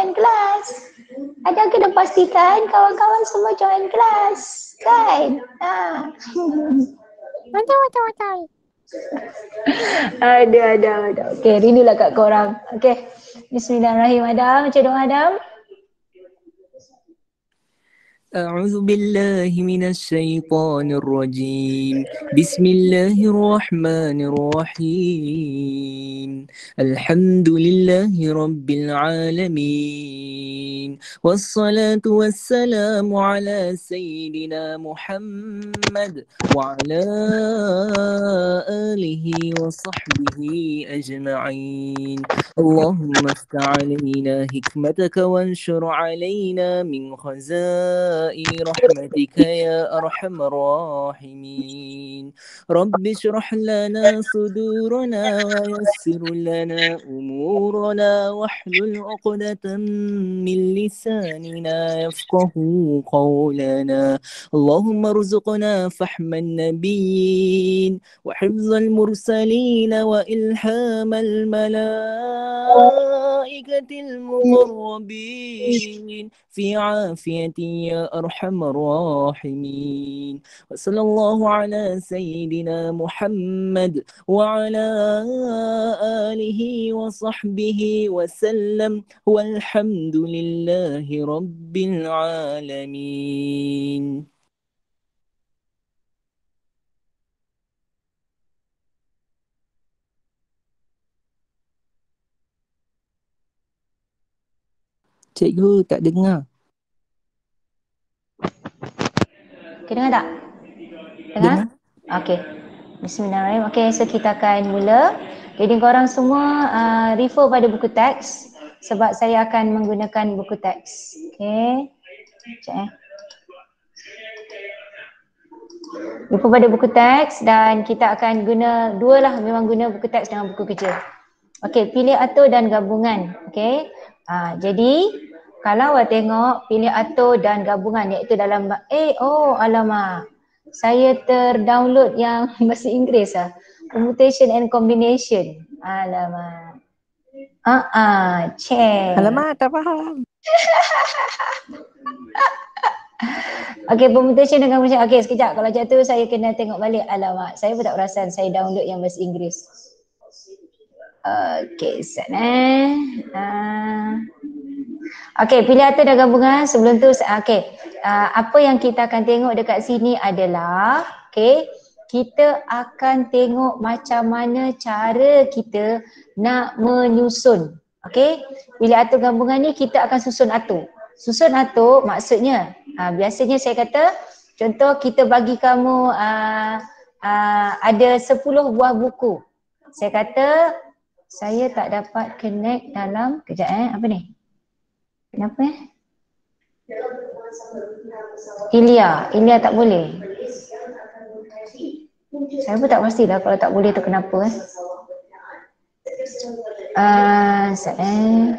join kelas. Ada kena pastikan kawan-kawan semua join kelas. Kan? Ha. Betul, betul, betul. ada, ada, ada. Okay, rindulah kat korang. Okay. Bismillahirrahmanirrahim. Adam, macam doa Adam. أعوذ بالله من الشيطان الرجيم. بسم الله الرحمن الرحيم. الحمد لله رب العالمين. والصلاة والسلام على سيدنا محمد وعلى آله وصحبه أجمعين. اللهم افتح علينا حكمتك وانشر علينا من خزائن رحمتك يا أرحم الراحمين. رب اشرح لنا صدورنا ويسر لنا أمورنا واحلل عقدة من لساننا يفقه قولنا. اللهم ارزقنا فحم النبيين وحفظ المرسلين وإلهام الملائكة المقربين. في عافية يا أرحم الراحمين. وصلى الله على سيدنا محمد وعلى آله وصحبه وسلم. والحمد لله رب العالمين. Cikgu tak dengar. Okay, dengar tak? Dengar? Okay. Bismillahirrahmanirrahim. Okay, so kita akan mula. Jadi korang semua uh, refer pada buku teks sebab saya akan menggunakan buku teks. Okay. Sekejap eh. Refer pada buku teks dan kita akan guna dua lah memang guna buku teks dengan buku kerja. Okay, pilih atur dan gabungan. Okay. Uh, jadi kalau awak tengok pilih atur dan gabungan iaitu dalam eh oh alamak saya terdownload yang bahasa Inggeris ah permutation and combination alamak ah uh -uh, check Alamak, tak faham. Okay, permutation dengan combination. Okay, sekejap. Kalau macam tu saya kena tengok balik. Alamak, saya pun tak perasan saya download yang bahasa Inggeris. Okay, set eh. Uh, okay, pilih atur dan gabungan. Sebelum tu, okay. Uh, apa yang kita akan tengok dekat sini adalah, okay, kita akan tengok macam mana cara kita nak menyusun. Okay, pilih atur gabungan ni kita akan susun atur. Susun atur maksudnya, uh, biasanya saya kata, contoh kita bagi kamu uh, uh, ada 10 buah buku. Saya kata saya tak dapat connect dalam kejap eh apa ni kenapa eh Ilya, Ilya tak boleh saya pun tak pastilah kalau tak boleh tu kenapa eh Uh, eh.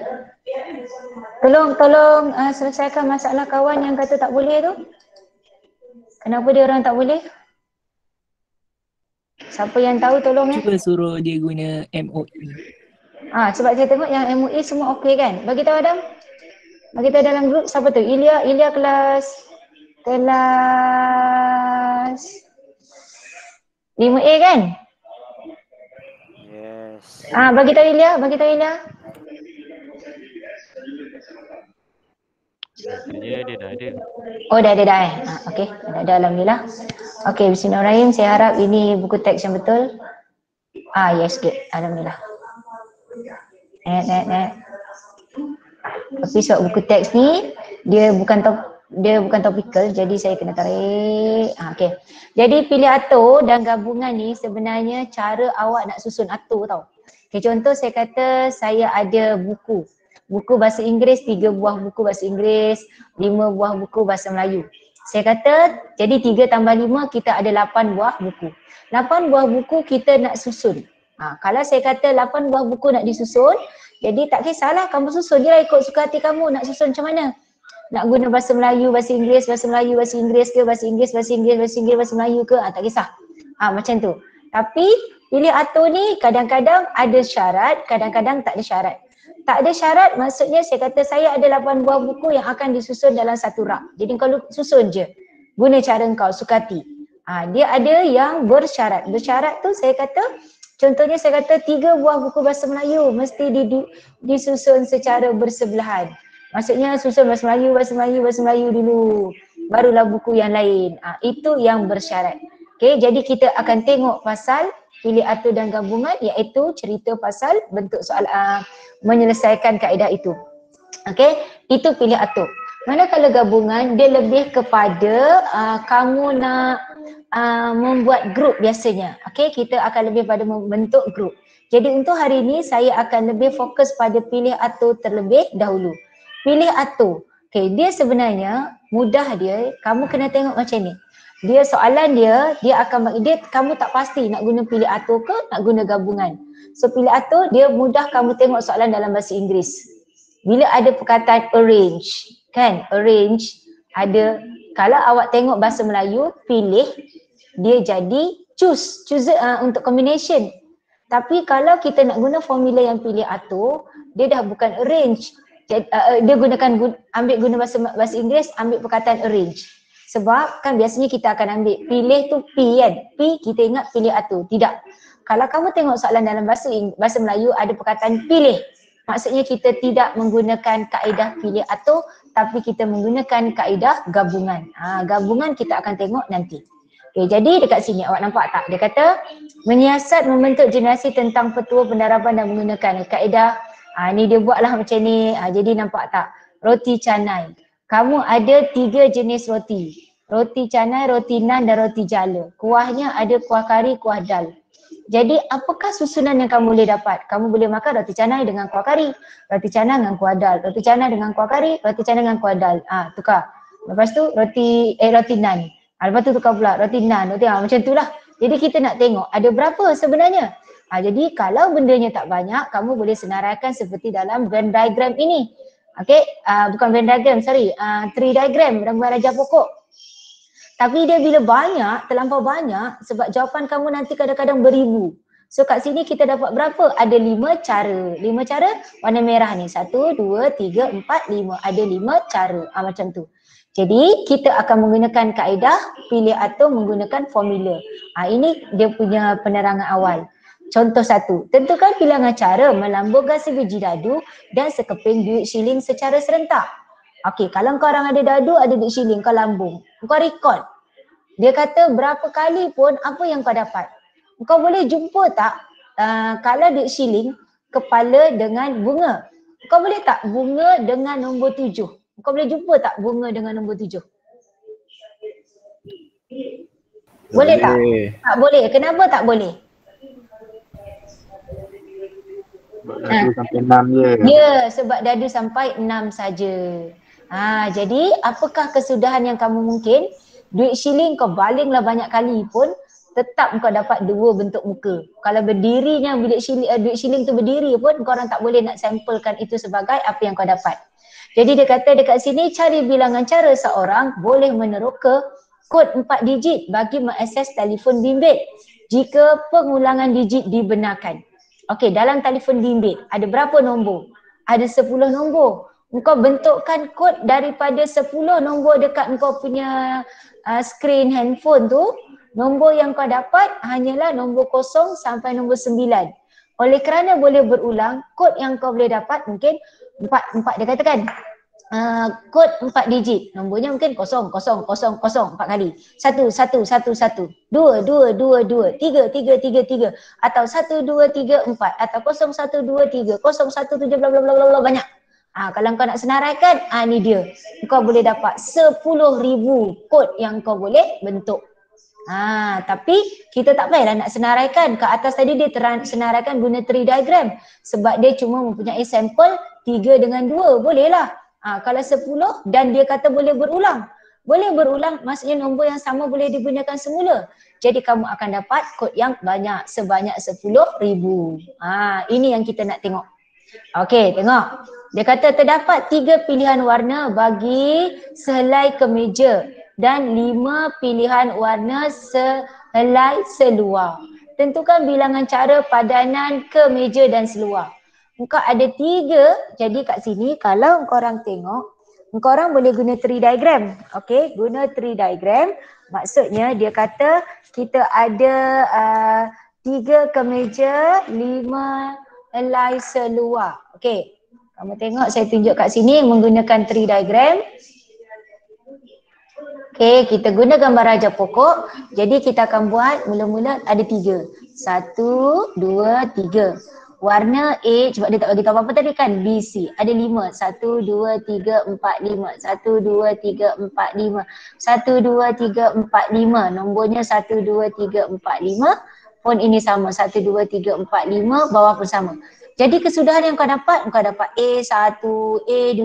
Tolong, tolong uh, selesaikan masalah kawan yang kata tak boleh tu. Kenapa dia orang tak boleh? Siapa yang tahu tolong ya. Cuba suruh dia guna MOE. Ah sebab saya tengok yang MOE semua okey kan. Bagi tahu Adam. Bagi tahu dalam grup siapa tu? Ilya, Ilya kelas kelas 5A kan? Yes. Ah bagi tahu Ilya, bagi tahu Ilya. Rasanya dia dah ada. Oh dah ada dah eh. Ah, okey, dah ada alhamdulillah. Okey, bismillahirrahmanirrahim. Saya harap ini buku teks yang betul. Ah yes, good. Alhamdulillah. Eh, eh, eh. Tapi sebab buku teks ni dia bukan top dia bukan topikal jadi saya kena tarik. Ah okey. Jadi pilih atur dan gabungan ni sebenarnya cara awak nak susun atur tau. Okey contoh saya kata saya ada buku. Buku bahasa Inggeris, tiga buah buku bahasa Inggeris, lima buah buku bahasa Melayu. Saya kata jadi tiga tambah lima kita ada lapan buah buku. Lapan buah buku kita nak susun. Ha, kalau saya kata lapan buah buku nak disusun, jadi tak kisahlah kamu susun je lah ikut suka hati kamu nak susun macam mana. Nak guna bahasa Melayu, bahasa Inggeris, bahasa Melayu, bahasa Inggeris ke, bahasa Inggeris, bahasa Inggeris, bahasa Inggeris, bahasa Melayu ke, ha, tak kisah. Ha, macam tu. Tapi pilih atur ni kadang-kadang ada syarat, kadang-kadang tak ada syarat. Tak ada syarat maksudnya saya kata saya ada 8 buah buku yang akan disusun dalam satu rak. Jadi kau susun je. Guna cara kau sukati. Ha, dia ada yang bersyarat. Bersyarat tu saya kata contohnya saya kata tiga buah buku bahasa Melayu mesti di, di, disusun secara bersebelahan. Maksudnya susun bahasa Melayu, bahasa Melayu, bahasa Melayu dulu. Barulah buku yang lain. Ha, itu yang bersyarat. Okay, jadi kita akan tengok pasal pilih atur dan gabungan iaitu cerita pasal bentuk soal uh, menyelesaikan kaedah itu. Okey, itu pilih atur. Manakala gabungan dia lebih kepada uh, kamu nak uh, membuat grup biasanya. Okey, kita akan lebih pada membentuk grup. Jadi untuk hari ini saya akan lebih fokus pada pilih atur terlebih dahulu. Pilih atur. Okey, dia sebenarnya mudah dia. Kamu kena tengok macam ni dia soalan dia dia akan dia kamu tak pasti nak guna pilih atur ke nak guna gabungan. So pilih atur dia mudah kamu tengok soalan dalam bahasa Inggeris. Bila ada perkataan arrange kan? Arrange ada kalau awak tengok bahasa Melayu pilih dia jadi choose choose uh, untuk combination. Tapi kalau kita nak guna formula yang pilih atur dia dah bukan arrange. Dia, uh, dia gunakan ambil guna bahasa bahasa Inggeris ambil perkataan arrange sebab kan biasanya kita akan ambil pilih tu P kan. P kita ingat pilih atur. Tidak. Kalau kamu tengok soalan dalam bahasa bahasa Melayu ada perkataan pilih. Maksudnya kita tidak menggunakan kaedah pilih atur tapi kita menggunakan kaedah gabungan. Ha, gabungan kita akan tengok nanti. Okay, jadi dekat sini awak nampak tak? Dia kata menyiasat membentuk generasi tentang petua pendaraban dan menggunakan kaedah. Ha, ni dia buatlah macam ni. Ha, jadi nampak tak? Roti canai kamu ada tiga jenis roti. Roti canai, roti nan dan roti jala. Kuahnya ada kuah kari, kuah dal. Jadi apakah susunan yang kamu boleh dapat? Kamu boleh makan roti canai dengan kuah kari, roti canai dengan kuah dal, roti canai dengan kuah kari, roti canai dengan kuah dal. Ah, tukar. Lepas tu roti eh roti nan. Ah, lepas tu tukar pula roti nan, roti ah, macam itulah. Jadi kita nak tengok ada berapa sebenarnya. Ah, jadi kalau bendanya tak banyak, kamu boleh senaraikan seperti dalam Venn diagram ini. Okay, uh, bukan Venn diagram, sorry, uh, tree diagram, rangkaian raja pokok. Tapi dia bila banyak, terlampau banyak sebab jawapan kamu nanti kadang-kadang beribu. So kat sini kita dapat berapa? Ada lima cara. Lima cara warna merah ni. Satu, dua, tiga, empat, lima. Ada lima cara. Ah, macam tu. Jadi kita akan menggunakan kaedah pilih atau menggunakan formula. Ah, ini dia punya penerangan awal. Contoh satu, tentukan bilangan cara melambungkan sebiji dadu dan sekeping duit shilling secara serentak. Okey, kalau kau orang ada dadu, ada duit shilling, kau lambung. Kau record. Dia kata berapa kali pun apa yang kau dapat. Kau boleh jumpa tak uh, kalau duit shilling kepala dengan bunga. Kau boleh tak bunga dengan nombor tujuh? Kau boleh jumpa tak bunga dengan nombor tujuh? Boleh, boleh tak? Tak boleh. Kenapa tak boleh? Dadu ha. sampai enam je. Ya, sebab dadu sampai enam saja. Ha, jadi apakah kesudahan yang kamu mungkin duit shilling kau balinglah banyak kali pun tetap kau dapat dua bentuk muka. Kalau berdirinya duit shilling, uh, duit shilling tu berdiri pun kau orang tak boleh nak sampelkan itu sebagai apa yang kau dapat. Jadi dia kata dekat sini cari bilangan cara seorang boleh meneroka kod empat digit bagi mengakses telefon bimbit jika pengulangan digit dibenarkan. Okey, dalam telefon bimbit ada berapa nombor? Ada 10 nombor. Engkau bentukkan kod daripada 10 nombor dekat engkau punya uh, screen handphone tu. Nombor yang kau dapat hanyalah nombor kosong sampai nombor sembilan. Oleh kerana boleh berulang, kod yang kau boleh dapat mungkin empat, empat dia katakan uh, kod empat digit. Nombornya mungkin kosong, kosong, kosong, kosong empat kali. Satu, satu, satu, satu. Dua, dua, dua, dua. Tiga, tiga, tiga, tiga. Atau satu, dua, tiga, empat. Atau kosong, satu, dua, tiga. Kosong, satu, tujuh, bla, bla, bla, bla, bla, banyak. Ha, kalau kau nak senaraikan, ha, ni dia. Kau boleh dapat sepuluh ribu kod yang kau boleh bentuk. Ha, tapi kita tak payahlah nak senaraikan. Ke atas tadi dia teran, senaraikan guna tree diagram. Sebab dia cuma mempunyai sampel tiga dengan dua. Bolehlah. Ha, kalau sepuluh dan dia kata boleh berulang. Boleh berulang maksudnya nombor yang sama boleh digunakan semula. Jadi kamu akan dapat kod yang banyak sebanyak sepuluh ribu. Ha, ini yang kita nak tengok. Okey tengok. Dia kata terdapat tiga pilihan warna bagi sehelai kemeja dan lima pilihan warna sehelai seluar. Tentukan bilangan cara padanan kemeja dan seluar. Engkau ada tiga. Jadi kat sini kalau engkau orang tengok, engkau orang boleh guna tree diagram. Okay, guna tree diagram. Maksudnya dia kata kita ada uh, tiga kemeja, lima helai seluar. Okay, kamu tengok saya tunjuk kat sini menggunakan tree diagram. Okay, kita guna gambar raja pokok. Jadi kita akan buat mula-mula ada tiga. Satu, dua, tiga. Warna A, sebab dia tak bagi tahu apa-apa tadi kan, B, C. Ada lima. Satu, dua, tiga, empat, lima. Satu, dua, tiga, empat, lima. Satu, dua, tiga, empat, lima. Nombornya satu, dua, tiga, empat, lima. Pun ini sama. Satu, dua, tiga, empat, lima. Bawah pun sama. Jadi kesudahan yang kau dapat, kau dapat A1, A2,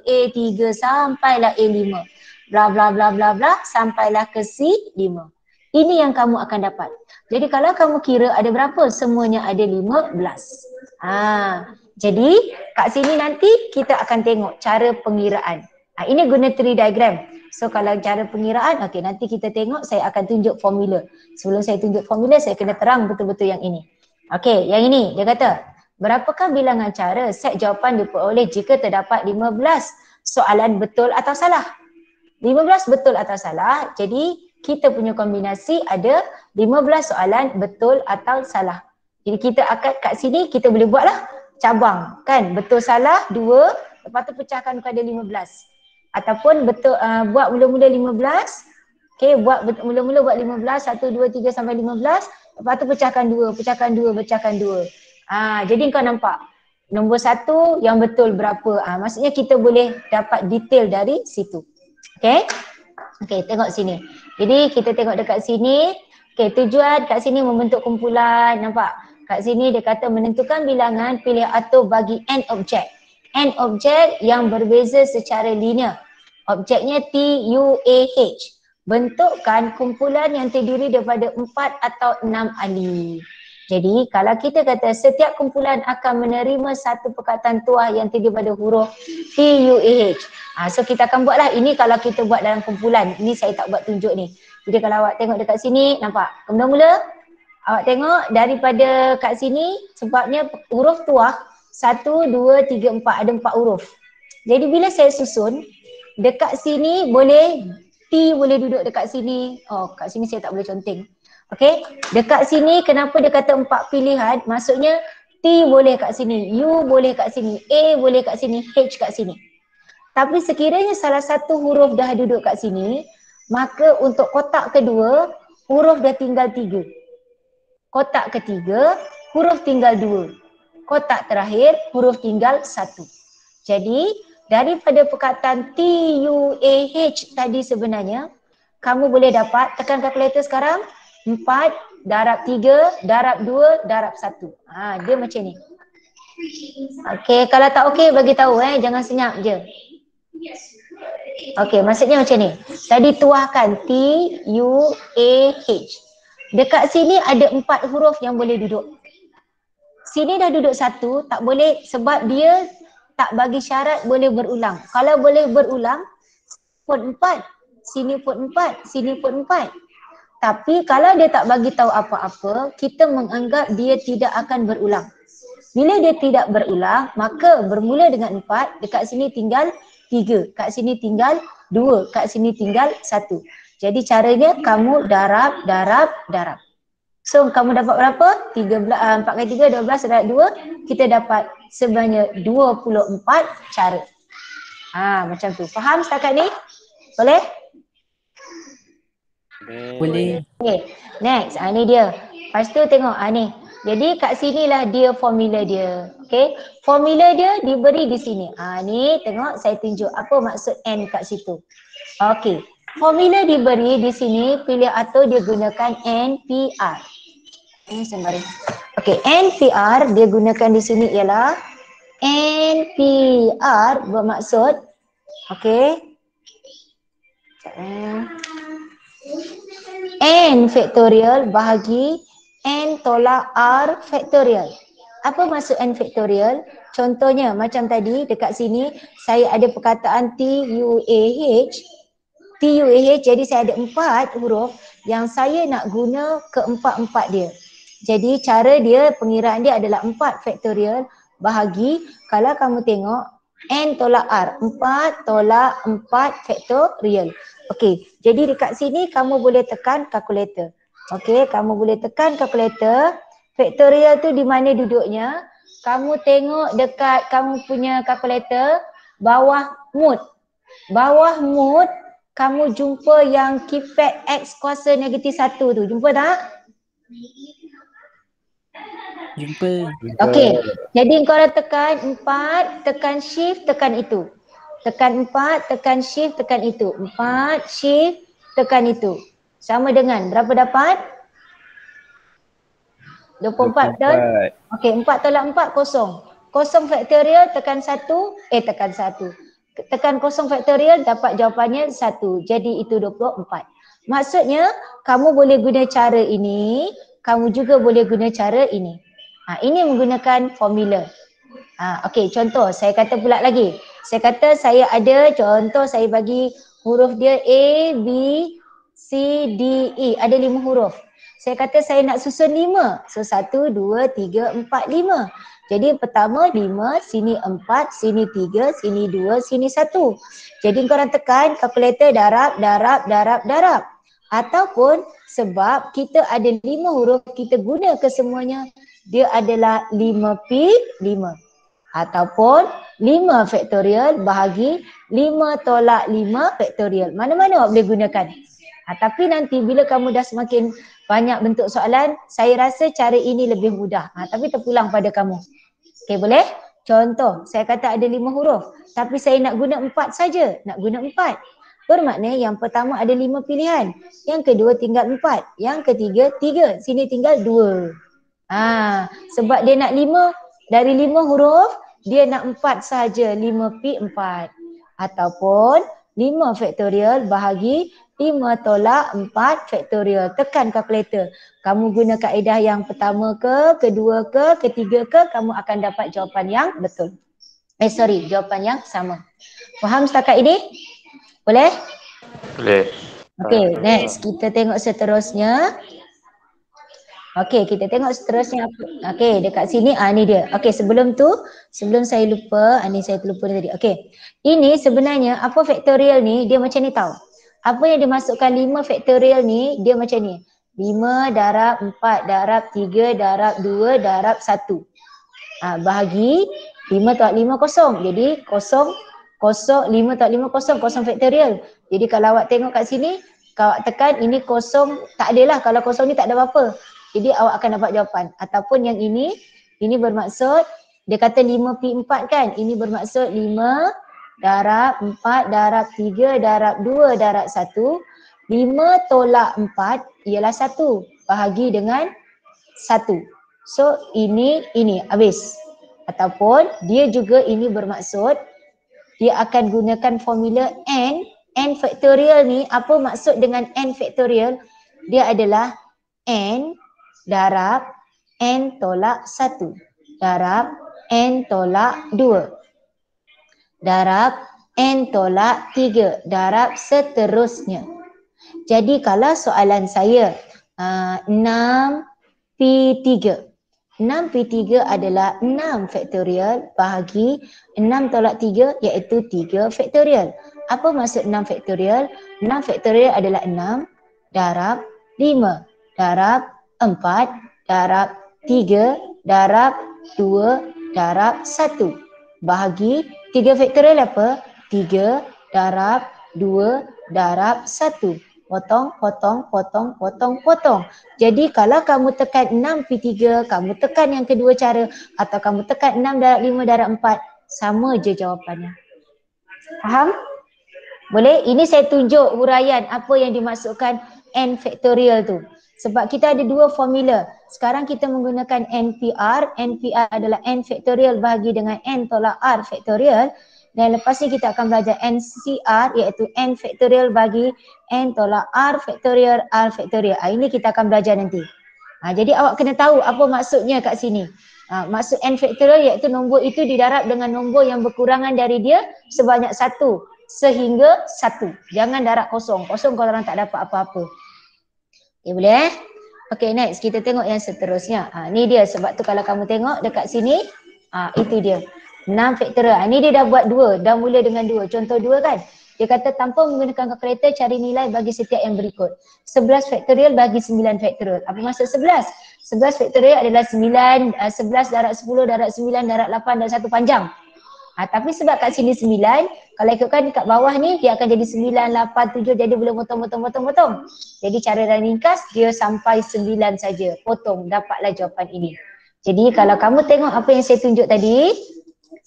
A3 sampailah A5 bla bla bla bla bla sampailah ke C5. Ini yang kamu akan dapat. Jadi kalau kamu kira ada berapa? Semuanya ada 15. Ha, jadi kat sini nanti kita akan tengok cara pengiraan. Ha, ini guna tree diagram. So kalau cara pengiraan, okey nanti kita tengok saya akan tunjuk formula. Sebelum saya tunjuk formula, saya kena terang betul-betul yang ini. Okey, yang ini dia kata, berapakah bilangan cara set jawapan diperoleh jika terdapat 15 soalan betul atau salah? 15 betul atau salah. Jadi kita punya kombinasi ada 15 soalan betul atau salah. Jadi kita akan kat sini kita boleh buatlah cabang kan betul salah dua lepas tu pecahkan kepada 15. Ataupun betul uh, buat mula-mula 15. Okay buat mula-mula buat 15 1 2 3 sampai 15 lepas tu pecahkan dua, pecahkan dua, pecahkan dua. Ah jadi kau nampak nombor satu yang betul berapa. Ah maksudnya kita boleh dapat detail dari situ. Okay. Okay tengok sini. Jadi kita tengok dekat sini. Okay tujuan kat sini membentuk kumpulan. Nampak? Kat sini dia kata menentukan bilangan pilih atau bagi n objek. N objek yang berbeza secara linear. Objeknya T, U, A, H. Bentukkan kumpulan yang terdiri daripada empat atau enam ahli. Jadi kalau kita kata setiap kumpulan akan menerima satu perkataan tuah yang terdiri pada huruf T, U, A, H. Ha, so kita akan buatlah ini kalau kita buat dalam kumpulan. Ini saya tak buat tunjuk ni. Jadi kalau awak tengok dekat sini, nampak? Mula-mula awak tengok daripada kat sini sebabnya huruf tuah satu, dua, tiga, empat. Ada empat huruf. Jadi bila saya susun, dekat sini boleh T boleh duduk dekat sini. Oh kat sini saya tak boleh conteng. Okay. Dekat sini kenapa dia kata empat pilihan? Maksudnya T boleh kat sini, U boleh kat sini, A boleh kat sini, H kat sini. Tapi sekiranya salah satu huruf dah duduk kat sini, maka untuk kotak kedua, huruf dah tinggal tiga. Kotak ketiga, huruf tinggal dua. Kotak terakhir, huruf tinggal satu. Jadi, daripada perkataan T, U, A, H tadi sebenarnya, kamu boleh dapat, tekan kalkulator sekarang, empat, darab tiga, darab dua, darab satu. Ha, dia macam ni. Okay, kalau tak okay bagi tahu eh, jangan senyap je. Okey, maksudnya macam ni. Tadi tuahkan T, U, A, H. Dekat sini ada empat huruf yang boleh duduk. Sini dah duduk satu, tak boleh sebab dia tak bagi syarat boleh berulang. Kalau boleh berulang, pun empat. Sini pun empat, sini pun empat. Tapi kalau dia tak bagi tahu apa-apa, kita menganggap dia tidak akan berulang. Bila dia tidak berulang, maka bermula dengan empat, dekat sini tinggal tiga. Kat sini tinggal dua. Kat sini tinggal satu. Jadi caranya kamu darab, darab, darab. So kamu dapat berapa? Tiga belas, ah, empat kali tiga, dua belas, darab dua. Kita dapat sebanyak dua puluh empat cara. Ha, macam tu. Faham setakat ni? Boleh? Boleh. Okay, next. Ha, ni dia. Lepas tu tengok, ha, ni. Jadi kat sinilah dia formula dia. Okay. Formula dia diberi di sini. Ha, ni tengok saya tunjuk apa maksud N kat situ. Okay. Formula diberi di sini pilih atau dia gunakan NPR. Eh, sembari. Okay. NPR dia gunakan di sini ialah NPR bermaksud Okay. N factorial bahagi N tolak R factorial. Apa maksud N factorial? Contohnya macam tadi dekat sini saya ada perkataan T U A H. T U A H jadi saya ada empat huruf yang saya nak guna keempat-empat dia. Jadi cara dia pengiraan dia adalah empat factorial bahagi kalau kamu tengok N tolak R. 4 tolak 4 faktorial. Okey, jadi dekat sini kamu boleh tekan kalkulator. Okey, kamu boleh tekan kalkulator. Faktorial tu di mana duduknya? Kamu tengok dekat kamu punya kalkulator bawah mood. Bawah mood kamu jumpa yang keypad X kuasa negatif 1 tu. Jumpa tak? Jumpa. Okey. Jadi kau dah tekan empat, tekan shift, tekan itu. Tekan empat, tekan shift, tekan itu. Empat, shift, tekan itu. Sama dengan berapa dapat? 24 betul? Okey, empat tolak empat kosong. Kosong faktorial tekan satu, eh tekan satu. Tekan kosong faktorial dapat jawapannya satu. Jadi itu 24. Maksudnya kamu boleh guna cara ini, kamu juga boleh guna cara ini. Ha, ini menggunakan formula. Ha, Okey, contoh saya kata pula lagi. Saya kata saya ada contoh saya bagi huruf dia A, B, C, D, E. Ada lima huruf. Saya kata saya nak susun lima. So satu, dua, tiga, empat, lima. Jadi pertama lima, sini empat, sini tiga, sini dua, sini satu. Jadi korang tekan kalkulator darab, darab, darab, darab. Ataupun sebab kita ada lima huruf, kita guna kesemuanya dia adalah 5P 5 ataupun 5 faktorial bahagi 5 tolak 5 faktorial. Mana-mana awak boleh gunakan. Ha, tapi nanti bila kamu dah semakin banyak bentuk soalan, saya rasa cara ini lebih mudah. Ha, tapi terpulang pada kamu. Okey boleh? Contoh, saya kata ada lima huruf. Tapi saya nak guna empat saja. Nak guna empat. Bermakna yang pertama ada lima pilihan. Yang kedua tinggal empat. Yang ketiga tiga. Sini tinggal dua. Ha, sebab dia nak lima, dari lima huruf, dia nak empat saja, lima pi empat. Ataupun lima faktorial bahagi lima tolak empat faktorial. Tekan kalkulator. Kamu guna kaedah yang pertama ke, kedua ke, ketiga ke, kamu akan dapat jawapan yang betul. Eh sorry, jawapan yang sama. Faham setakat ini? Boleh? Boleh. Okay, next. Kita tengok seterusnya. Okey, kita tengok seterusnya apa. Okey, dekat sini ah ni dia. Okey, sebelum tu, sebelum saya lupa, ah, ni saya terlupa tadi. Okey. Ini sebenarnya apa faktorial ni, dia macam ni tahu. Apa yang dimasukkan 5 faktorial ni, dia macam ni. 5 darab 4 darab 3 darab 2 darab 1. Ah, bahagi 5 tak 5 kosong. Jadi kosong kosong 5 tak 5 kosong kosong faktorial. Jadi kalau awak tengok kat sini, kalau tekan ini kosong tak adalah kalau kosong ni tak ada apa-apa. Jadi awak akan dapat jawapan. Ataupun yang ini, ini bermaksud dia kata 5P4 kan? Ini bermaksud 5 darab 4 darab 3 darab 2 darab 1. 5 tolak 4 ialah 1 bahagi dengan 1. So ini, ini habis. Ataupun dia juga ini bermaksud dia akan gunakan formula N. N factorial ni apa maksud dengan N factorial? Dia adalah N darab n tolak 1 darab n tolak 2 darab n tolak 3 darab seterusnya. Jadi kalau soalan saya uh, 6P3 6P3 adalah 6 faktorial bahagi 6 tolak 3 iaitu 3 faktorial. Apa maksud 6 faktorial? 6 faktorial adalah 6 darab 5 darab empat darab tiga darab dua darab satu. Bahagi tiga faktorial apa? Tiga darab dua darab satu. Potong, potong, potong, potong, potong. Jadi kalau kamu tekan 6 P3, kamu tekan yang kedua cara atau kamu tekan 6 darab 5 darab 4, sama je jawapannya. Faham? Boleh? Ini saya tunjuk huraian apa yang dimasukkan n faktorial tu. Sebab kita ada dua formula. Sekarang kita menggunakan NPR. NPR adalah N faktorial bahagi dengan N tolak R faktorial. Dan lepas ni kita akan belajar NCR iaitu N faktorial bagi N tolak R faktorial R faktorial. Ha, ini kita akan belajar nanti. Ha, jadi awak kena tahu apa maksudnya kat sini. Ha, maksud N faktorial iaitu nombor itu didarab dengan nombor yang berkurangan dari dia sebanyak satu sehingga satu. Jangan darab kosong. Kosong kalau orang tak dapat apa-apa. Okay boleh eh? Okay next kita tengok yang seterusnya. Ha, ni dia sebab tu kalau kamu tengok dekat sini. Ah itu dia. 6 faktorial. Ah, ni dia dah buat dua, dah mula dengan dua. Contoh dua kan? Dia kata tanpa menggunakan kalkulator cari nilai bagi setiap yang berikut. 11 faktorial bagi 9 faktorial. Apa maksud 11? 11 faktorial adalah 9, uh, 11 darab 10 darab 9 darab 8 dan satu panjang. Ha, tapi sebab kat sini 9, kalau ikutkan kat bawah ni dia akan jadi 9, 8, 7 jadi boleh potong, potong, potong, potong. Jadi cara dah ringkas dia sampai 9 saja. Potong, dapatlah jawapan ini. Jadi kalau kamu tengok apa yang saya tunjuk tadi,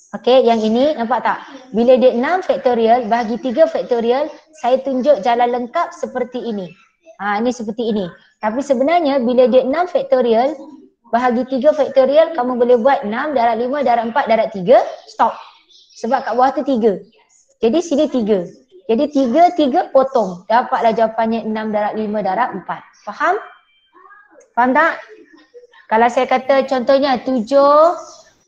Okay, yang ini nampak tak? Bila dia 6 faktorial bahagi 3 faktorial, saya tunjuk jalan lengkap seperti ini. Ha, ini seperti ini. Tapi sebenarnya bila dia 6 faktorial bahagi 3 faktorial, kamu boleh buat 6 darab 5 darab 4 darab 3, stop. Sebab kat bawah tu 3. Jadi sini 3. Jadi 3, 3 potong. Dapatlah jawapannya 6 darab 5 darab 4. Faham? Faham tak? Kalau saya kata contohnya 7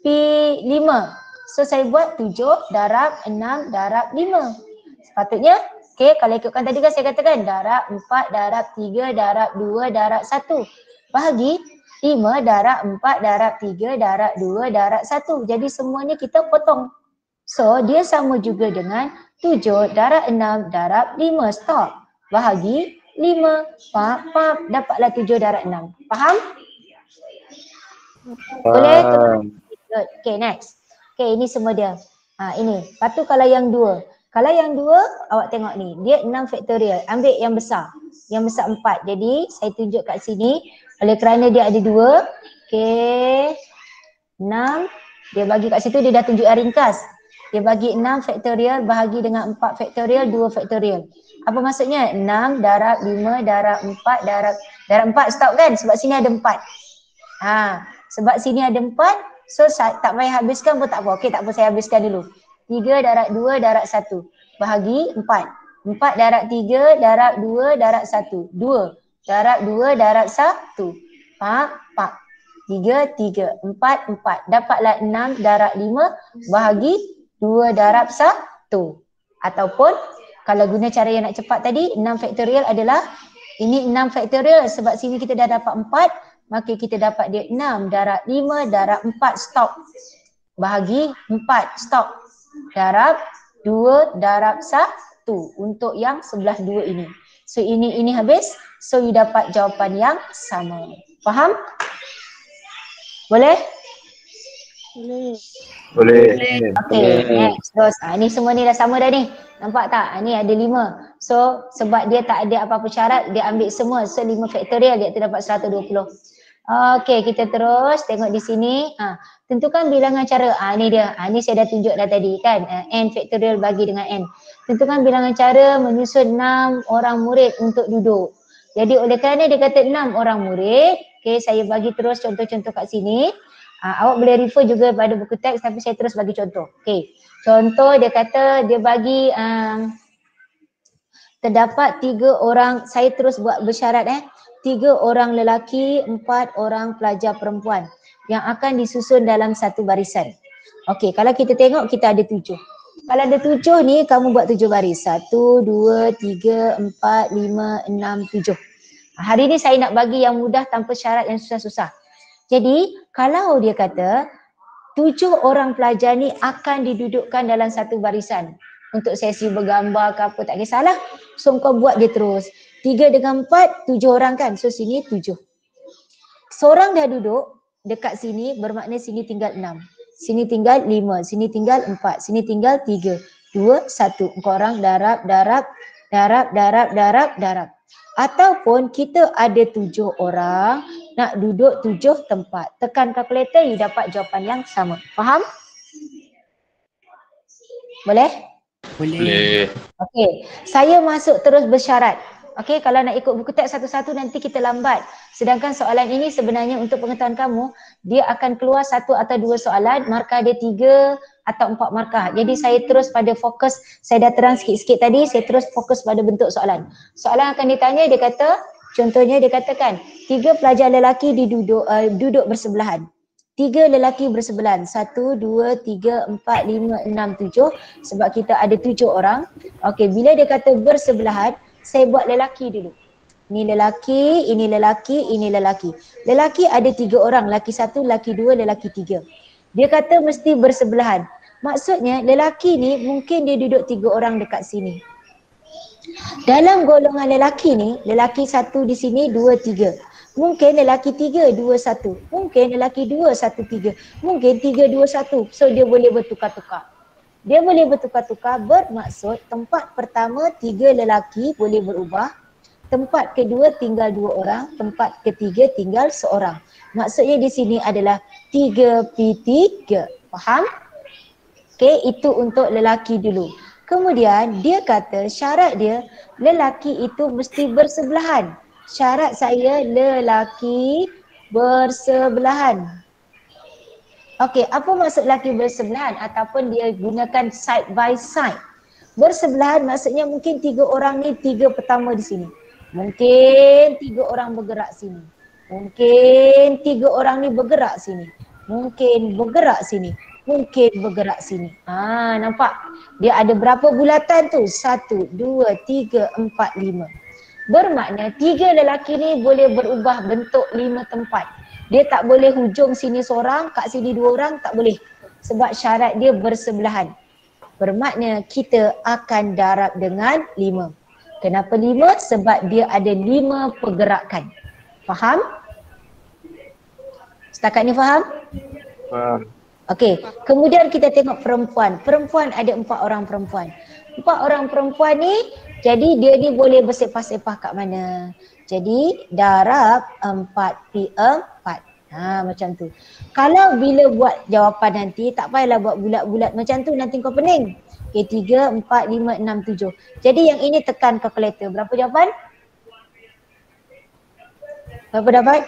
pi 5. So saya buat 7 darab 6 darab 5. Sepatutnya, okay, kalau ikutkan tadi kan saya katakan darab 4 darab 3 darab 2 darab 1. Bahagi 5 darab 4 darab 3 darab 2 darab 1. Jadi semuanya kita potong. So dia sama juga dengan 7 darab 6 darab 5. Stop. Bahagi 5. Pap, pap. Dapatlah 7 darab 6. Faham? Boleh? Good. Okay, next. Okay, ini semua dia. Ha, ini. Lepas tu kalau yang dua. Kalau yang dua, awak tengok ni. Dia 6 faktorial. Ambil yang besar. Yang besar 4. Jadi, saya tunjuk kat sini. Oleh kerana dia ada dua. Okay. 6. Dia bagi kat situ, dia dah tunjuk yang ringkas. Dia bagi 6 faktorial bahagi dengan 4 faktorial, 2 faktorial. Apa maksudnya? 6 darab 5 darab 4 darab darab 4 stop kan? Sebab sini ada 4. Ha, sebab sini ada 4, So tak payah habiskan pun tak apa. Okey tak apa saya habiskan dulu. 3 darab 2 darab 1. Bahagi 4. 4 darab 3 darab 2 darab 1. 2 darab 2 darab 1. Pak, pak. 3, 3. 4, 4. Dapatlah 6 darab 5 bahagi 2 darab 1. Ataupun kalau guna cara yang nak cepat tadi, 6 faktorial adalah ini 6 faktorial sebab sini kita dah dapat 4 maka kita dapat dia 6 darab 5 darab 4 stop. Bahagi 4 stop. Darab 2 darab 1 untuk yang sebelah 2 ini. So ini ini habis. So you dapat jawapan yang sama. Faham? Boleh? Boleh. Boleh. Okay, next. Terus, ha, ni semua ni dah sama dah ni. Nampak tak? Ha, ni ada lima. So, sebab dia tak ada apa-apa syarat, dia ambil semua. So, lima faktorial dia tu dapat 120. Okey, kita terus tengok di sini. Ha, tentukan bilangan cara. Ah ha, ni dia. Ah ha, ni saya dah tunjuk dah tadi kan. N factorial bagi dengan n. Tentukan bilangan cara menyusun 6 orang murid untuk duduk. Jadi oleh kerana dia kata 6 orang murid, okey saya bagi terus contoh-contoh kat sini. Ha, awak boleh refer juga pada buku teks tapi saya terus bagi contoh. Okey. Contoh dia kata dia bagi um, terdapat tiga orang, saya terus buat bersyarat eh tiga orang lelaki, empat orang pelajar perempuan yang akan disusun dalam satu barisan. Okey, kalau kita tengok kita ada tujuh. Kalau ada tujuh ni, kamu buat tujuh baris. Satu, dua, tiga, empat, lima, enam, tujuh. Hari ni saya nak bagi yang mudah tanpa syarat yang susah-susah. Jadi, kalau dia kata tujuh orang pelajar ni akan didudukkan dalam satu barisan untuk sesi bergambar ke apa, tak kisahlah. So, kau buat dia terus. Tiga dengan empat, tujuh orang kan? So sini tujuh. Seorang dah duduk dekat sini bermakna sini tinggal enam. Sini tinggal lima, sini tinggal empat, sini tinggal tiga, dua, satu. Engkau orang darab, darab, darab, darab, darab, darab. Ataupun kita ada tujuh orang nak duduk tujuh tempat. Tekan kalkulator, you dapat jawapan yang sama. Faham? Boleh? Boleh. Okey, saya masuk terus bersyarat. Okey, kalau nak ikut buku teks satu-satu nanti kita lambat. Sedangkan soalan ini sebenarnya untuk pengetahuan kamu, dia akan keluar satu atau dua soalan, markah dia tiga atau empat markah. Jadi saya terus pada fokus, saya dah terang sikit-sikit tadi, saya terus fokus pada bentuk soalan. Soalan akan ditanya, dia kata, contohnya dia katakan, tiga pelajar lelaki diduduk, uh, duduk bersebelahan. Tiga lelaki bersebelahan. Satu, dua, tiga, empat, lima, enam, tujuh. Sebab kita ada tujuh orang. Okey, bila dia kata bersebelahan, saya buat lelaki dulu. Ini lelaki, ini lelaki, ini lelaki. Lelaki ada tiga orang, lelaki satu, lelaki dua, lelaki tiga. Dia kata mesti bersebelahan. Maksudnya lelaki ni mungkin dia duduk tiga orang dekat sini. Dalam golongan lelaki ni, lelaki satu di sini, dua, tiga. Mungkin lelaki tiga, dua, satu. Mungkin lelaki dua, satu, tiga. Mungkin tiga, dua, satu. So dia boleh bertukar-tukar. Dia boleh bertukar-tukar bermaksud tempat pertama tiga lelaki boleh berubah. Tempat kedua tinggal dua orang. Tempat ketiga tinggal seorang. Maksudnya di sini adalah tiga pi tiga. Faham? Okay, itu untuk lelaki dulu. Kemudian dia kata syarat dia lelaki itu mesti bersebelahan. Syarat saya lelaki bersebelahan. Okey, apa maksud lelaki bersebelahan ataupun dia gunakan side by side? Bersebelahan maksudnya mungkin tiga orang ni tiga pertama di sini. Mungkin tiga orang bergerak sini. Mungkin tiga orang ni bergerak sini. Mungkin bergerak sini mungkin bergerak sini. Ha, nampak? Dia ada berapa bulatan tu? Satu, dua, tiga, empat, lima. Bermakna tiga lelaki ni boleh berubah bentuk lima tempat. Dia tak boleh hujung sini seorang, kat sini dua orang, tak boleh. Sebab syarat dia bersebelahan. Bermakna kita akan darab dengan lima. Kenapa lima? Sebab dia ada lima pergerakan. Faham? Setakat ni faham? Faham. Okey, kemudian kita tengok perempuan. Perempuan ada empat orang perempuan. Empat orang perempuan ni, jadi dia ni boleh bersepah-sepah kat mana. Jadi darab empat pi empat. Ha macam tu. Kalau bila buat jawapan nanti, tak payahlah buat bulat-bulat macam tu nanti kau pening. Okey, tiga, empat, lima, enam, tujuh. Jadi yang ini tekan kalkulator. Berapa jawapan? Berapa dapat?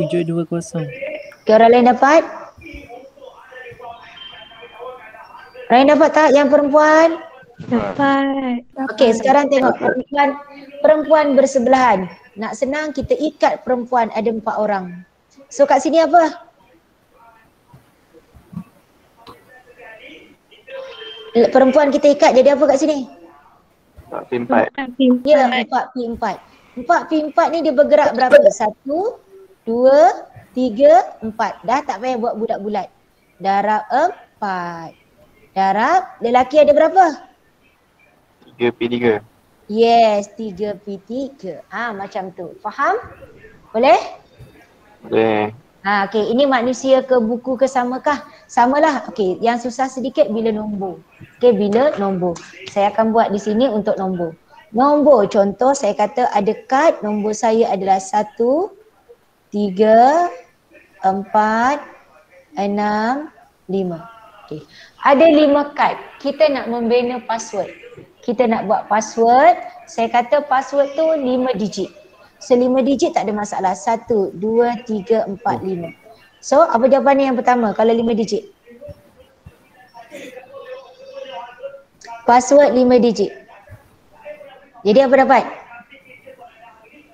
Tujuh dua kosong. Okay, orang lain dapat? Orang lain dapat tak yang perempuan? Dapat. Okey, sekarang tengok perempuan perempuan bersebelahan. Nak senang kita ikat perempuan ada empat orang. So kat sini apa? Perempuan kita ikat jadi apa kat sini? Tak simpat. Ya, empat pi empat. Empat pi empat ni dia bergerak berapa? Satu, dua, tiga, empat. Dah tak payah buat bulat-bulat. Darab empat. Darab, lelaki ada berapa? Tiga pi tiga. Yes, tiga pi tiga. Ah macam tu. Faham? Boleh? Boleh. Ha, okay. Ini manusia ke buku ke samakah? Samalah. Okay. Yang susah sedikit bila nombor. Okay. Bila nombor. Saya akan buat di sini untuk nombor. Nombor. Contoh saya kata ada kad. Nombor saya adalah satu, tiga, empat, enam, lima. Okay. Ada lima kad. Kita nak membina password. Kita nak buat password. Saya kata password tu lima digit. So lima digit tak ada masalah. Satu, dua, tiga, empat, lima. So apa jawapan yang pertama kalau lima digit? Password lima digit. Jadi apa dapat?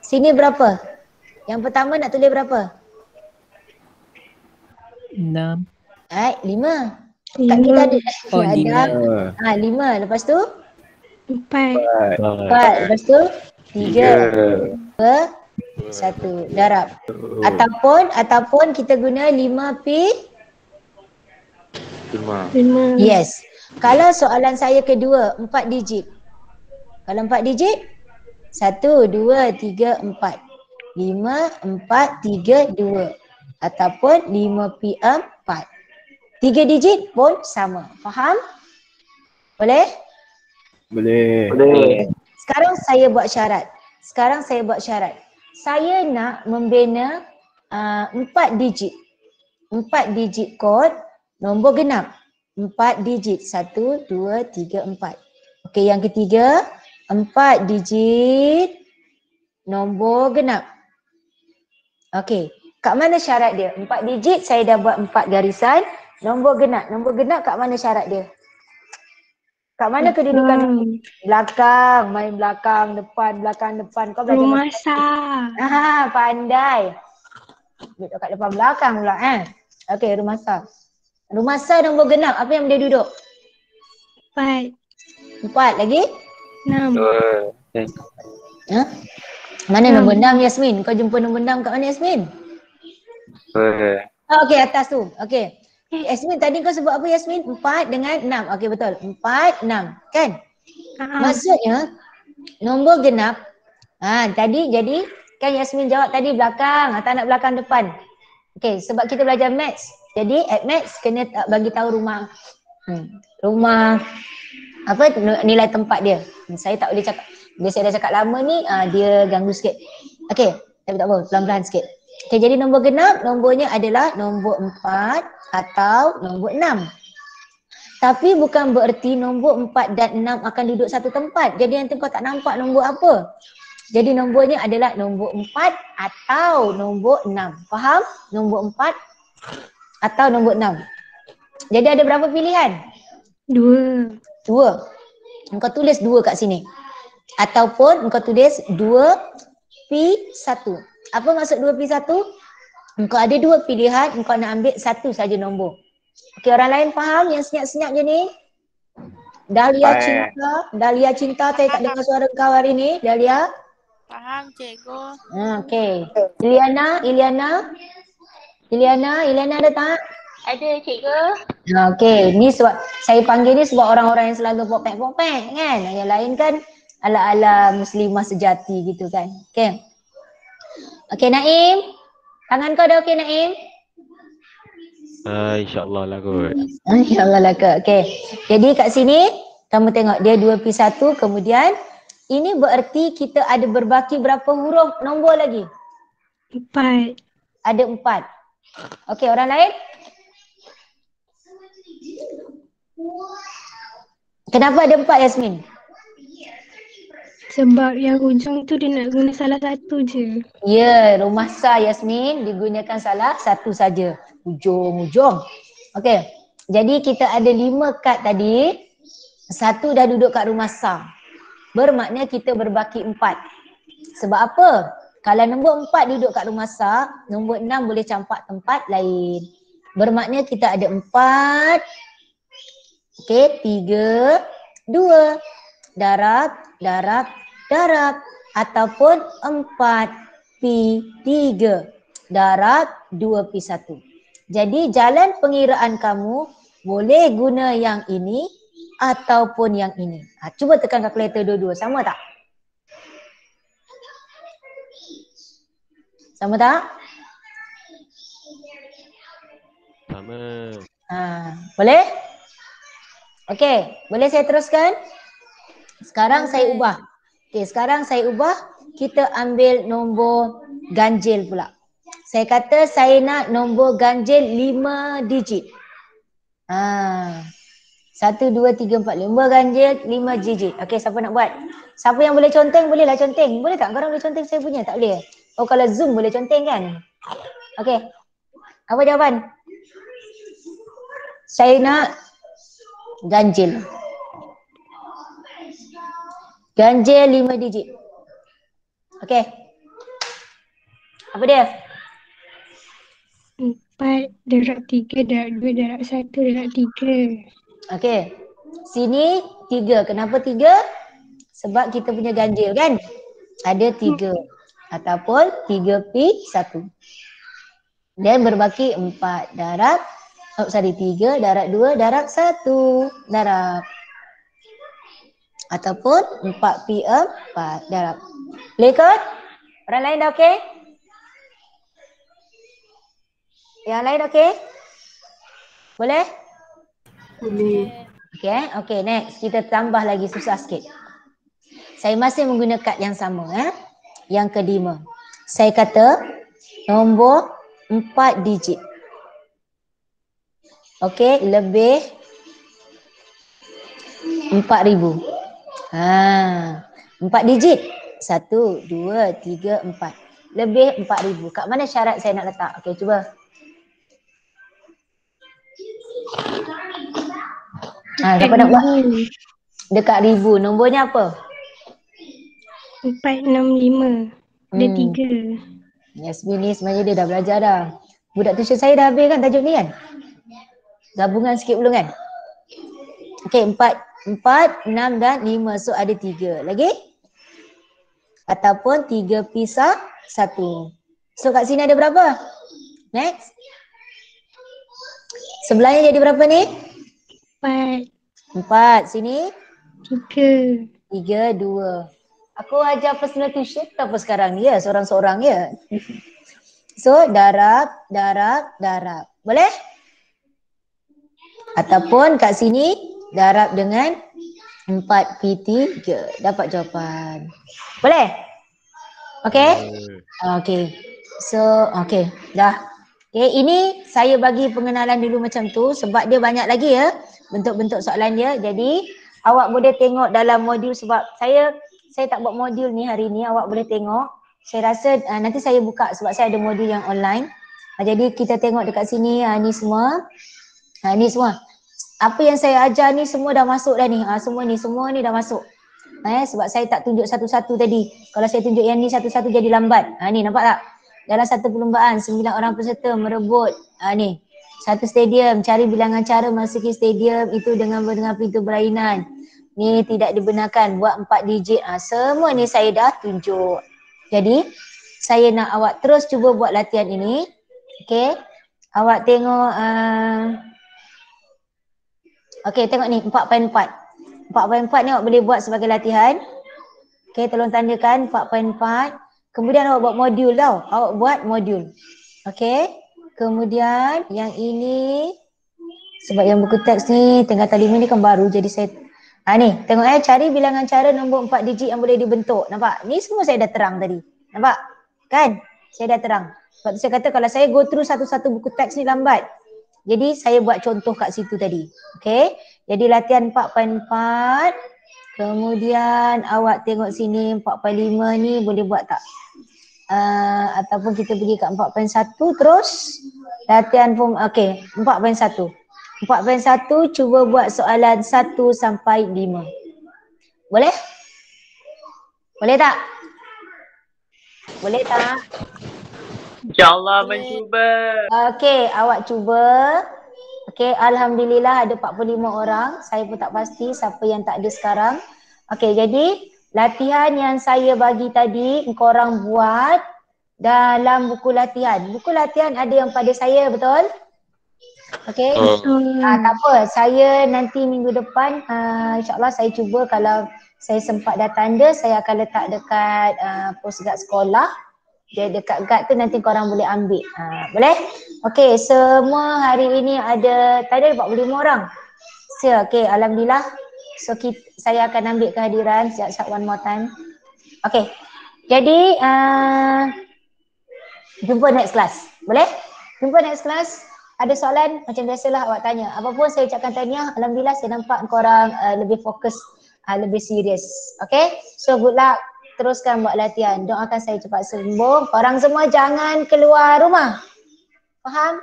Sini berapa? Yang pertama nak tulis berapa? Enam. Eh, lima. Kat kita ada. Oh, ada. lima. Ah, lima. Lepas tu? Empat. Empat. Lepas tu? Tiga. Dua. Satu. Darab. Ataupun, ataupun kita guna lima pi. Lima. Lima. Yes. Kalau soalan saya kedua, empat digit. Kalau empat digit, satu, dua, tiga, empat. Lima, empat, tiga, dua. Ataupun lima pi empat. Tiga digit pun sama. Faham? Boleh? Boleh. Boleh. Sekarang saya buat syarat. Sekarang saya buat syarat. Saya nak membina uh, empat digit. Empat digit kod nombor genap. Empat digit. Satu, dua, tiga, empat. Okey, yang ketiga. Empat digit nombor genap. Okey. Kat mana syarat dia? Empat digit saya dah buat empat garisan. Nombor genap. Nombor genap kat mana syarat dia? Kat mana kedudukan? Belakang, main belakang, depan, belakang, depan. Kau belajar Rumah sah. Ah, pandai. Duduk kat depan belakang pula eh. Okey, rumah sah. Rumah sah nombor genap. Apa yang dia duduk? Empat. Empat lagi? Enam. Eh, Ha? Mana Enam. nombor enam Yasmin? Kau jumpa nombor enam kat mana Yasmin? Oh, okey atas tu. Okey. Yasmin tadi kau sebut apa Yasmin? Empat dengan enam. Okey betul. Empat, enam. Kan? Ah, Maksudnya nombor genap. Ha, tadi jadi kan Yasmin jawab tadi belakang, tak nak belakang depan. Okey, sebab kita belajar maths. Jadi at maths kena bagi tahu rumah hmm, rumah apa nilai tempat dia. Hmm, Saya tak boleh cakap. Bila saya dah cakap lama ni uh, dia ganggu sikit. Okey, tapi tak apa, pelan-pelan sikit. Okey, jadi nombor genap nombornya adalah nombor empat atau nombor enam. Tapi bukan bererti nombor 4 dan 6 akan duduk satu tempat. Jadi nanti kau tak nampak nombor apa. Jadi nombornya adalah nombor 4 atau nombor 6. Faham? Nombor 4 atau nombor 6. Jadi ada berapa pilihan? Dua. Dua. Engkau tulis dua kat sini. Ataupun engkau tulis 2P1. Apa maksud 2P1? Engkau ada dua pilihan, engkau nak ambil satu saja nombor. Okey, orang lain faham yang senyap-senyap je ni? Dahlia Baik. cinta, Dahlia cinta saya tak dengar suara kau hari ni, Dahlia. Faham cikgu. Ha, okey. Iliana, Iliana. Iliana, Iliana ada tak? Ada cikgu. Ha, okey, ni sebab saya panggil ni sebab orang-orang yang selalu popek-popek kan. Yang lain kan ala-ala muslimah sejati gitu kan. Okey. Okey Naim. Tangan kau dah okey Naim? Ah, InsyaAllah lah kot. InsyaAllah lah ke. Okey. Jadi kat sini kamu tengok dia 2P1 kemudian ini bererti kita ada berbaki berapa huruf nombor lagi? Empat. Ada empat. Okey orang lain? Kenapa ada empat Yasmin? Sebab yang hujung tu dia nak guna salah satu je. Ya, rumah sah Yasmin digunakan salah satu saja. Hujung-hujung. Okey. Jadi kita ada lima kad tadi. Satu dah duduk kat rumah sah. Bermakna kita berbaki empat. Sebab apa? Kalau nombor empat duduk kat rumah sah, nombor enam boleh campak tempat lain. Bermakna kita ada empat. Okey, tiga, dua. Darab, darab, darab. Ataupun empat pi tiga. Darab dua pi satu. Jadi jalan pengiraan kamu boleh guna yang ini ataupun yang ini. Ha, cuba tekan kalkulator dua-dua. Sama tak? Sama tak? Sama. Ha, boleh? Okey, boleh saya teruskan? Sekarang saya ubah. Okey, sekarang saya ubah. Kita ambil nombor ganjil pula. Saya kata saya nak nombor ganjil lima digit. Ha. Satu, dua, tiga, empat. Nombor ganjil lima digit. Okey, siapa nak buat? Siapa yang boleh conteng, bolehlah conteng. Boleh tak? Korang boleh conteng saya punya? Tak boleh? Oh, kalau Zoom boleh conteng kan? Okey. Apa jawapan? Saya nak ganjil. Ganjil lima digit. Okey. Apa dia? Empat darab tiga darab dua darab satu darab tiga. Okey. Sini tiga. Kenapa tiga? Sebab kita punya ganjil kan? Ada tiga. Ataupun tiga pi satu. Dan berbaki empat darab. Oh sorry tiga darab dua darab satu darab. Ataupun empat pi empat darab. Boleh kot? Orang lain dah okey? Yang lain okey? Boleh? Okay, eh? okay next. Kita tambah lagi susah sikit. Saya masih menggunakan kad yang sama. Eh? Yang kelima. Saya kata nombor empat digit. Okay, lebih empat ribu. Ha, empat digit. Satu, dua, tiga, empat. Lebih empat ribu. Kat mana syarat saya nak letak? Okay, cuba. Ha, siapa nak buat? Dekat ribu. Nombornya apa? Empat enam lima. Ada Hmm. tiga. Yasmin ni sebenarnya dia dah belajar dah. Budak tuition saya dah habis kan tajuk ni kan? Gabungan sikit belum kan? Okey, empat, empat, enam dan lima. So ada tiga. Lagi? Ataupun tiga pisah satu. So kat sini ada berapa? Next. Sebelahnya jadi berapa ni? Empat. Empat. Sini? Tiga. Tiga, dua. Aku ajar personal tuition ke apa sekarang? Ya, seorang-seorang ya. So, darab, darab, darab. Boleh? Ataupun kat sini, darab dengan 4P3. Dapat jawapan. Boleh? Okay? Okay. So, okay. Dah. Okay, ini saya bagi pengenalan dulu macam tu sebab dia banyak lagi ya bentuk-bentuk soalan dia. Jadi, awak boleh tengok dalam modul sebab saya saya tak buat modul ni hari ni. Awak boleh tengok. Saya rasa uh, nanti saya buka sebab saya ada modul yang online. Uh, jadi, kita tengok dekat sini uh, ni semua. Uh, ni semua. Apa yang saya ajar ni semua dah masuk dah ni. Uh, semua ni, semua ni dah masuk. Eh, sebab saya tak tunjuk satu-satu tadi. Kalau saya tunjuk yang ni satu-satu jadi lambat. Ha, ni nampak tak? Dalam satu perlombaan, sembilan orang peserta merebut ha, ni. Satu stadium, cari bilangan cara masuki stadium itu dengan dengan pintu berlainan. Ni tidak dibenarkan buat empat digit. Ha, semua ni saya dah tunjuk. Jadi, saya nak awak terus cuba buat latihan ini. Okay. Awak tengok. Uh... Okay, tengok ni 4.4. 4.4 ni awak boleh buat sebagai latihan. Okay, tolong tandakan 4.4. Kemudian awak buat modul tau. Awak buat modul. Okay. Kemudian yang ini. Sebab yang buku teks ni tingkatan lima ni kan baru jadi saya. Ha ni tengok eh cari bilangan cara nombor 4 digit yang boleh dibentuk. Nampak? Ni semua saya dah terang tadi. Nampak? Kan? Saya dah terang. Sebab tu saya kata kalau saya go through satu-satu buku teks ni lambat. Jadi saya buat contoh kat situ tadi. Okay. Jadi latihan 4.4. Kemudian awak tengok sini 4.5 ni boleh buat tak? Uh, ataupun kita pergi kat 4.1 terus latihan form okey 4.1. 4.1 cuba buat soalan 1 sampai 5. Boleh? Boleh tak? Boleh tak? InsyaAllah mencuba. Okey, awak cuba. Okey, Alhamdulillah ada 45 orang. Saya pun tak pasti siapa yang tak ada sekarang. Okey, jadi latihan yang saya bagi tadi, korang buat dalam buku latihan. Buku latihan ada yang pada saya, betul? Okey. Oh. Ah, tak apa, saya nanti minggu depan uh, insyaAllah saya cuba kalau saya sempat dah tanda, saya akan letak dekat uh, postcard sekolah. Dia dekat guard tu nanti korang boleh ambil. Ha, boleh? Okey, semua hari ini ada, tadi ada 45 orang. So, okey, Alhamdulillah. So, kita, saya akan ambil kehadiran siap-siap one more time. Okey, jadi uh, jumpa next class. Boleh? Jumpa next class. Ada soalan macam biasalah awak tanya. Apapun saya ucapkan tahniah, Alhamdulillah saya nampak korang uh, lebih fokus, uh, lebih serius. Okay? So good luck teruskan buat latihan. Doakan saya cepat sembuh. Korang semua jangan keluar rumah. Faham?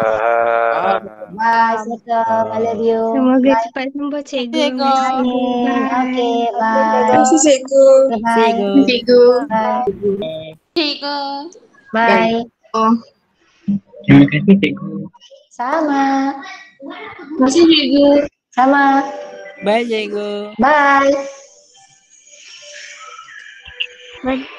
Uh, Bye. Assalamualaikum. I love you. Semoga Bye. cepat sembuh cikgu. Cikgu. Okay. Bye. Terima kasih cikgu. Bye. Cikgu. Bye. Cikgu. Bye. Oh. Terima kasih cikgu. Sama. Terima kasih cikgu. Sama. Bye cikgu. Bye. Baik.